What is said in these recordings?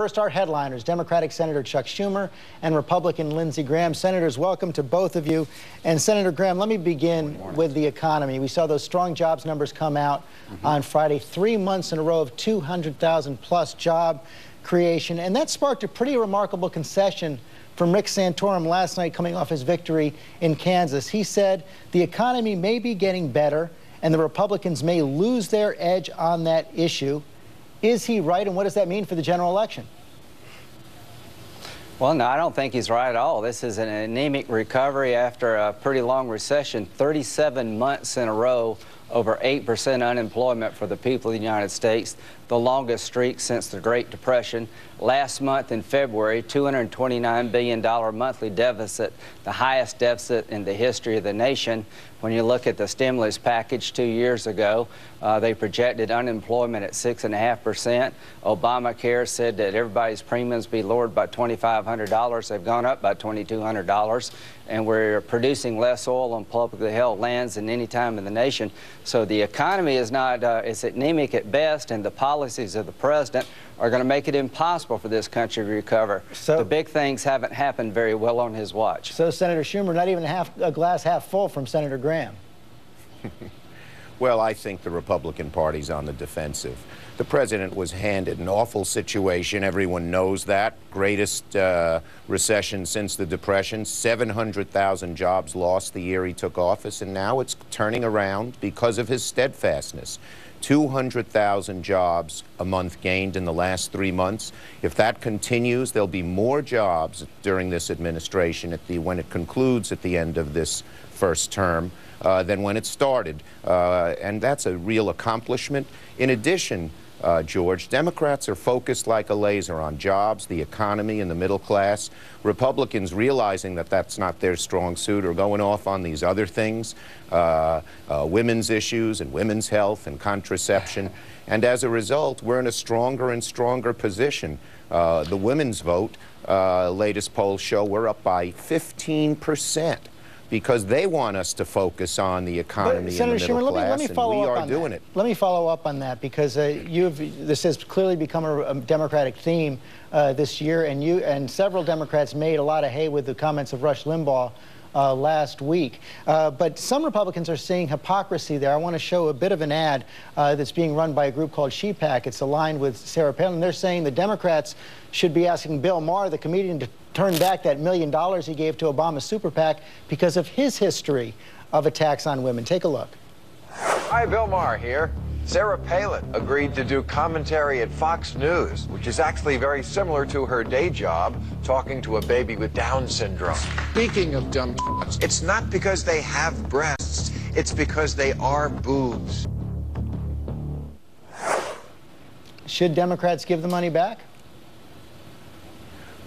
First, our headliners, Democratic Senator Chuck Schumer and Republican Lindsey Graham. Senators, welcome to both of you. And Senator Graham, let me begin with the economy. We saw those strong jobs numbers come out mm -hmm. on Friday, three months in a row of 200,000 plus job creation. And that sparked a pretty remarkable concession from Rick Santorum last night coming off his victory in Kansas. He said the economy may be getting better and the Republicans may lose their edge on that issue. Is he right, and what does that mean for the general election? Well, no, I don't think he's right at all. This is an anemic recovery after a pretty long recession, 37 months in a row over 8% unemployment for the people of the United States, the longest streak since the Great Depression. Last month in February, $229 billion monthly deficit, the highest deficit in the history of the nation. When you look at the stimulus package two years ago, uh, they projected unemployment at 6.5%. Obamacare said that everybody's premiums be lowered by $2,500. They've gone up by $2,200. And we're producing less oil on publicly held lands than any time in the nation. So the economy is not, uh, it's anemic at best, and the policies of the president are going to make it impossible for this country to recover. So, the big things haven't happened very well on his watch. So Senator Schumer, not even half, a glass half full from Senator Graham. well, I think the Republican Party's on the defensive. The president was handed an awful situation. Everyone knows that. Greatest uh, recession since the Depression. 700,000 jobs lost the year he took office, and now it's turning around because of his steadfastness. 200,000 jobs a month gained in the last three months. If that continues, there'll be more jobs during this administration at the, when it concludes at the end of this first term uh, than when it started. Uh, and that's a real accomplishment. In addition, uh, George. Democrats are focused like a laser on jobs, the economy, and the middle class. Republicans, realizing that that's not their strong suit, are going off on these other things, uh, uh, women's issues and women's health and contraception. And as a result, we're in a stronger and stronger position. Uh, the women's vote, uh, latest polls show we're up by 15 percent because they want us to focus on the economy Senator and the middle Schumer, class, let me, let me follow and we up are on doing that. it. Let me follow up on that because uh, you've this has clearly become a, a Democratic theme uh, this year, and you and several Democrats made a lot of hay with the comments of Rush Limbaugh. Uh, last week. Uh, but some Republicans are seeing hypocrisy there. I want to show a bit of an ad uh, that's being run by a group called ShePAC. It's aligned with Sarah Palin. They're saying the Democrats should be asking Bill Maher, the comedian, to turn back that million dollars he gave to Obama's super PAC because of his history of attacks on women. Take a look. Hi, Bill Maher here. Sarah Palin agreed to do commentary at Fox News, which is actually very similar to her day job, talking to a baby with Down syndrome. Speaking of dumb it's not because they have breasts, it's because they are boobs. Should Democrats give the money back?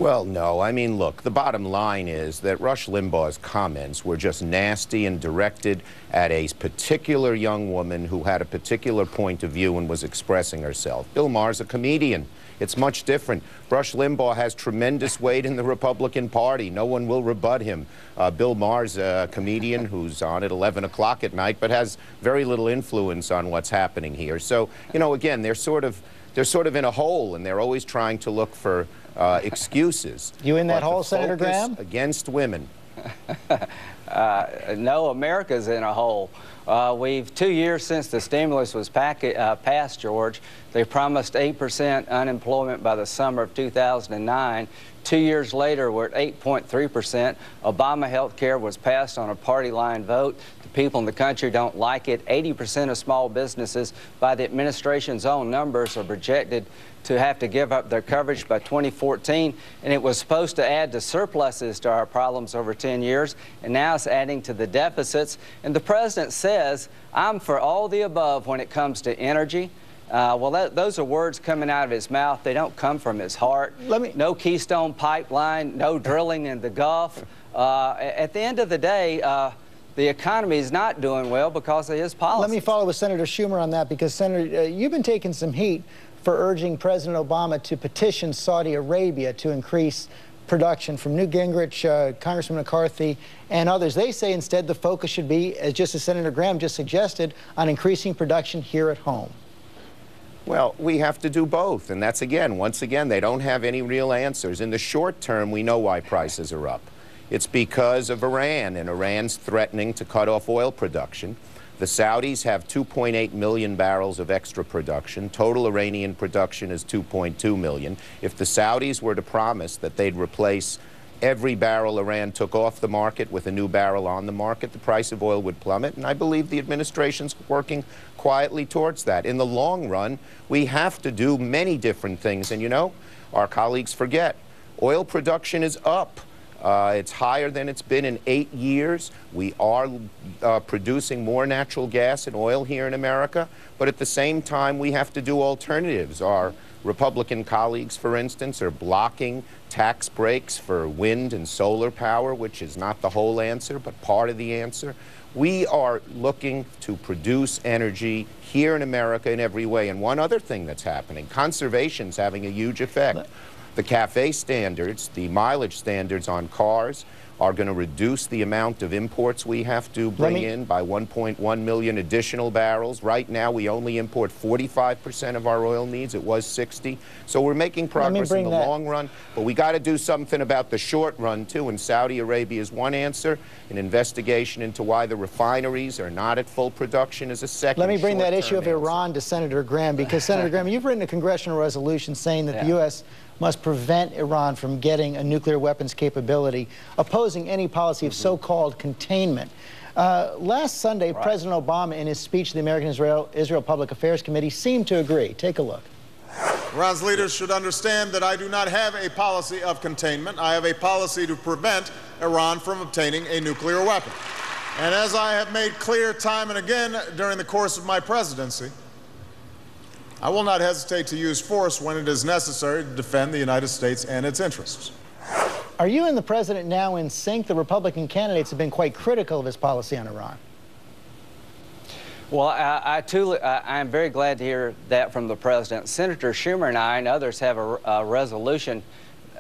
Well, no. I mean, look, the bottom line is that Rush Limbaugh's comments were just nasty and directed at a particular young woman who had a particular point of view and was expressing herself. Bill Maher's a comedian. It's much different. Rush Limbaugh has tremendous weight in the Republican Party. No one will rebut him. Uh, Bill Maher's a comedian who's on at 11 o'clock at night, but has very little influence on what's happening here. So, you know, again, they're sort of they're sort of in a hole, and they're always trying to look for uh, excuses. You in that hole, Senator Graham? Against women. uh, no, America's in a hole. Uh, we've two years since the stimulus was pack, uh, passed, George. They promised 8% unemployment by the summer of 2009. Two years later, we're at 8.3%. Obama health care was passed on a party line vote. People in the country don't like it. 80% of small businesses, by the administration's own numbers, are projected to have to give up their coverage by 2014. And it was supposed to add to surpluses to our problems over 10 years. And now it's adding to the deficits. And the president says, I'm for all the above when it comes to energy uh, well, that, those are words coming out of his mouth. They don't come from his heart. Let me... No Keystone Pipeline, no drilling in the Gulf. Uh, at the end of the day, uh, the economy is not doing well because of his policies. Let me follow with Senator Schumer on that because, Senator, uh, you've been taking some heat for urging President Obama to petition Saudi Arabia to increase production from Newt Gingrich, uh, Congressman McCarthy, and others. They say instead the focus should be, as just as Senator Graham just suggested, on increasing production here at home. Well, we have to do both. And that's again, once again, they don't have any real answers. In the short term, we know why prices are up. It's because of Iran, and Iran's threatening to cut off oil production. The Saudis have 2.8 million barrels of extra production. Total Iranian production is 2.2 million. If the Saudis were to promise that they'd replace every barrel Iran took off the market with a new barrel on the market, the price of oil would plummet. And I believe the administration's working quietly towards that. In the long run, we have to do many different things. And you know, our colleagues forget oil production is up. Uh, it's higher than it's been in eight years. We are uh, producing more natural gas and oil here in America, but at the same time, we have to do alternatives. Our Republican colleagues, for instance, are blocking tax breaks for wind and solar power, which is not the whole answer, but part of the answer. We are looking to produce energy here in America in every way. And one other thing that's happening, conservation is having a huge effect. The CAFE standards, the mileage standards on cars, are going to reduce the amount of imports we have to bring me, in by 1.1 million additional barrels. Right now, we only import 45% of our oil needs. It was 60. So we're making progress in the that. long run, but we got to do something about the short run too. And Saudi Arabia is one answer. An investigation into why the refineries are not at full production is a second. Let me bring that issue of answer. Iran to Senator Graham because Senator Graham, you've written a congressional resolution saying that Yeah. the U.S. must prevent Iran from getting a nuclear weapons capability, opposing any policy of so-called containment. Uh, last Sunday, Right. President Obama, in his speech to the American Israel, Israel Public Affairs Committee, seemed to agree. Take a look. Iran's leaders should understand that I do not have a policy of containment. I have a policy to prevent Iran from obtaining a nuclear weapon. And as I have made clear time and again during the course of my presidency, I will not hesitate to use force when it is necessary to defend the United States and its interests. Are you and the president now in sync? The Republican candidates have been quite critical of his policy on Iran. Well, I, I, truly, I, I'm very glad to hear that from the president. Senator Schumer and I and others have a, a resolution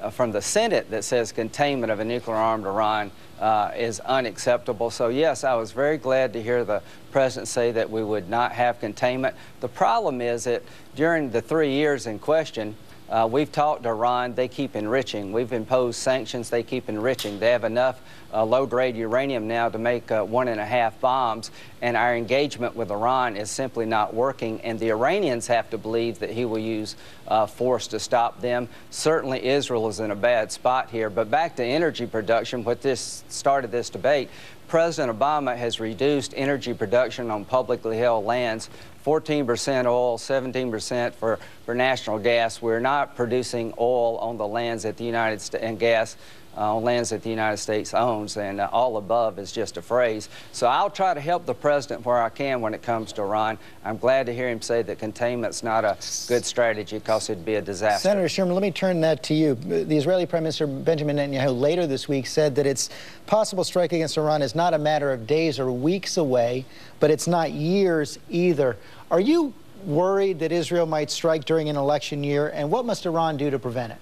from the Senate that says containment of a nuclear-armed Iran uh, is unacceptable. So yes, I was very glad to hear the president say that we would not have containment. The problem is that during the three years in question, uh, we've talked to Iran, they keep enriching. We've imposed sanctions, they keep enriching. They have enough uh, low-grade uranium now to make uh, one and a half bombs, and our engagement with Iran is simply not working, and the Iranians have to believe that he will use uh, force to stop them. Certainly Israel is in a bad spot here, but back to energy production, what this started this debate, President Obama has reduced energy production on publicly held lands 14% oil, 17% for, for national gas. We're not producing oil on the lands that the United States and gas uh, on lands that the United States owns, and uh, all above is just a phrase. So I'll try to help the president where I can when it comes to Iran. I'm glad to hear him say that containment's not a good strategy because it'd be a disaster. Senator Schumer, let me turn that to you. The Israeli Prime Minister Benjamin Netanyahu later this week said that its possible strike against Iran is not a matter of days or weeks away, but it's not years either. Are you worried that Israel might strike during an election year, and what must Iran do to prevent it?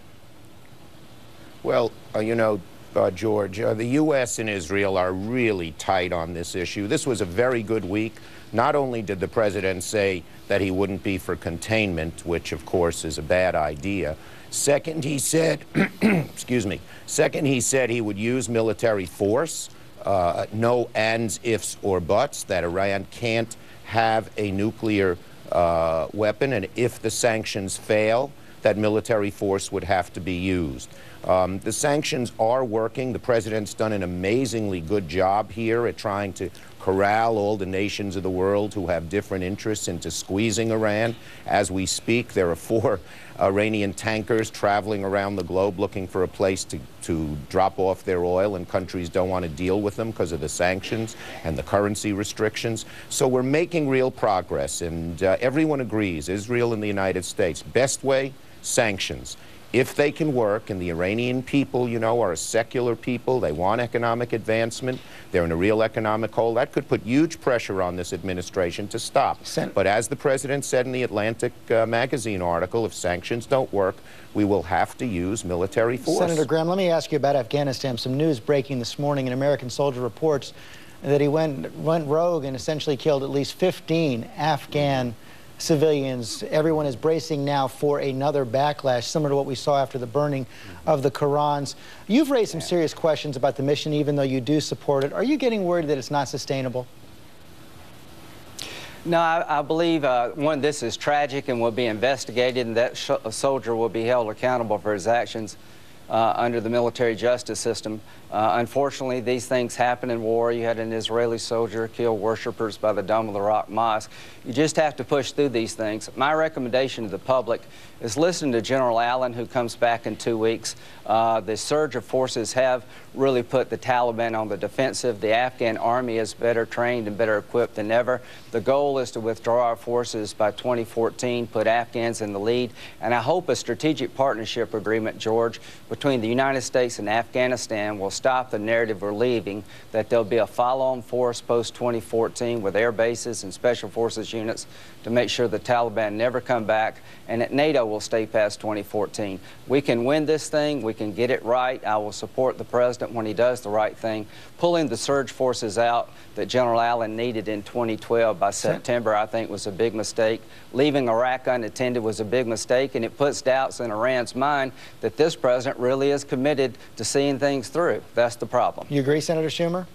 Well, uh, you know, uh, George, uh, the U.S. and Israel are really tight on this issue. This was a very good week. Not only did the president say that he wouldn't be for containment, which of course is a bad idea. Second, he said, excuse me, second, he said he would use military force. Uh, no ands, ifs, or buts, that Iran can't have a nuclear uh, weapon, and if the sanctions fail, that military force would have to be used. Um, the sanctions are working. The president's done an amazingly good job here at trying to corral all the nations of the world who have different interests into squeezing Iran. As we speak, there are four Iranian tankers traveling around the globe looking for a place to, to drop off their oil, and countries don't want to deal with them because of the sanctions and the currency restrictions. So we're making real progress, and uh, everyone agrees, Israel and the United States, best way, sanctions if they can work, and the Iranian people, you know, are a secular people, they want economic advancement, they're in a real economic hole, that could put huge pressure on this administration to stop. Sen but as the president said in the Atlantic uh, magazine article, if sanctions don't work, we will have to use military force. Senator Graham, let me ask you about Afghanistan. Some news breaking this morning. An American soldier reports that he went, went rogue and essentially killed at least 15 Afghan civilians. Everyone is bracing now for another backlash, similar to what we saw after the burning of the Korans. You've raised some serious questions about the mission, even though you do support it. Are you getting worried that it's not sustainable? No, I, I believe, uh, one, this is tragic and will be investigated, and that sh- soldier will be held accountable for his actions uh, under the military justice system. Uh, unfortunately, these things happen in war. You had an Israeli soldier kill worshippers by the Dome of the Rock Mosque. You just have to push through these things. My recommendation to the public is listen to General Allen, who comes back in two weeks. Uh, the surge of forces have really put the Taliban on the defensive. The Afghan army is better trained and better equipped than ever. The goal is to withdraw our forces by 2014, put Afghans in the lead, and I hope a strategic partnership agreement, George, between the United States and Afghanistan will stop the narrative we're leaving that there'll be a follow-on force post-2014 with air bases and special forces units to make sure the Taliban never come back and that NATO will stay past 2014. We can win this thing. We can get it right. I will support the president when he does the right thing. Pulling the surge forces out that General Allen needed in 2012 by September, I think, was a big mistake. Leaving Iraq unattended was a big mistake, and it puts doubts in Iran's mind that this president really is committed to seeing things through. That's the problem. You agree, Senator Schumer?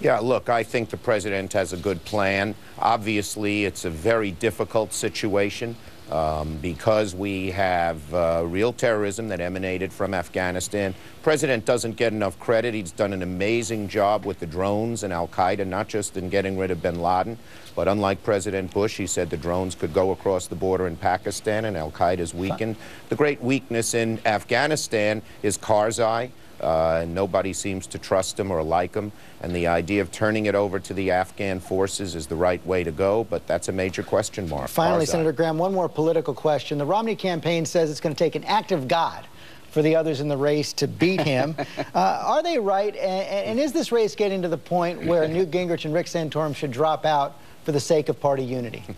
Yeah, look, I think the president has a good plan. Obviously, it's a very difficult situation um, because we have uh, real terrorism that emanated from Afghanistan. President doesn't get enough credit. He's done an amazing job with the drones and Al Qaeda, not just in getting rid of bin Laden, but unlike President Bush, he said the drones could go across the border in Pakistan and Al Qaeda's weakened. The great weakness in Afghanistan is Karzai. Uh, and nobody seems to trust him or like him. And the idea of turning it over to the Afghan forces is the right way to go, but that's a major question mark. Finally. Senator Graham, one more political question. The Romney campaign says it's going to take an act of God for the others in the race to beat him. uh, are they right? And, and, is this race getting to the point where Newt Gingrich and Rick Santorum should drop out for the sake of party unity?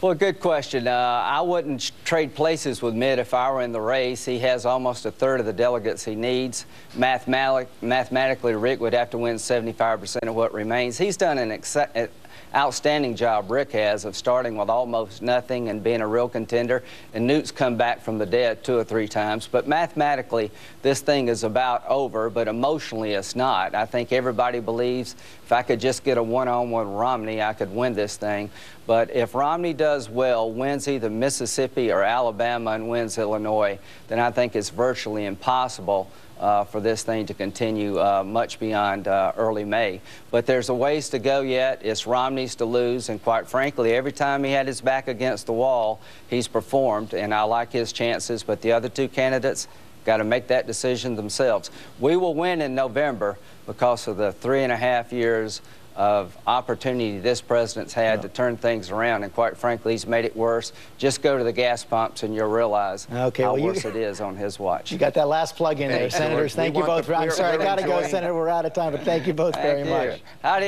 Well, good question. Uh, I wouldn't trade places with Mitt if I were in the race. He has almost a third of the delegates he needs. Mathematic, mathematically, Rick would have to win 75% of what remains. He's done an outstanding job Rick has of starting with almost nothing and being a real contender. And Newt's come back from the dead two or three times. But mathematically, this thing is about over, but emotionally it's not. I think everybody believes if I could just get a one-on-one -on -one Romney, I could win this thing. But if Romney does well, wins either Mississippi or Alabama and wins Illinois, then I think it's virtually impossible uh, for this thing to continue uh, much beyond uh, early May. But there's a ways to go yet. It's Romney's to lose, and quite frankly, every time he had his back against the wall, he's performed, and I like his chances. But the other two candidates got to make that decision themselves. We will win in November because of the three and a half years of opportunity this president's had yeah. to turn things around, and quite frankly, he's made it worse. Just go to the gas pumps and you'll realize okay, how well, worse it is on his watch. You got that last plug in there, Senators. Thank you both. The, I'm sorry, I got to go, Senator. We're out of time, but thank you both thank very you. much. How do